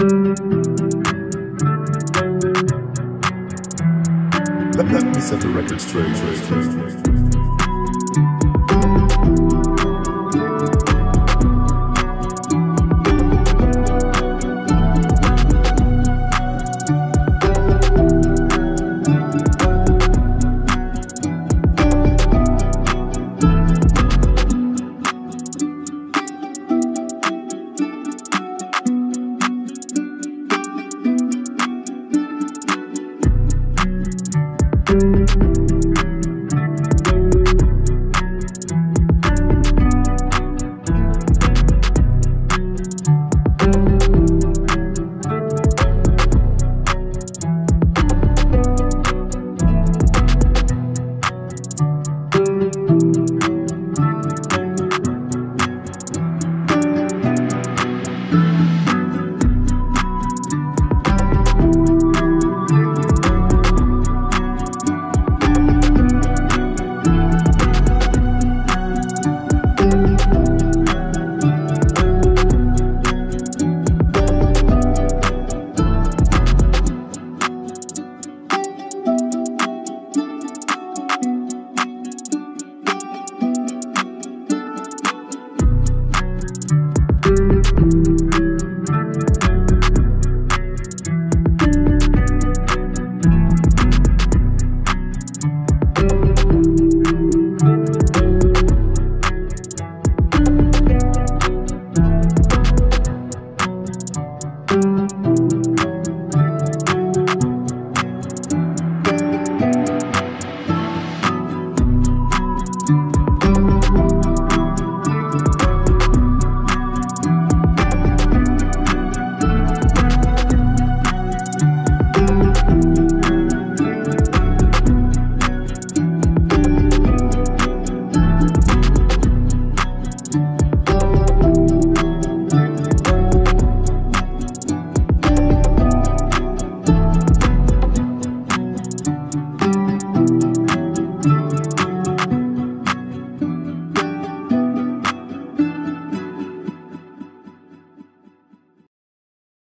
Let, me set the record straight. straight, straight, straight.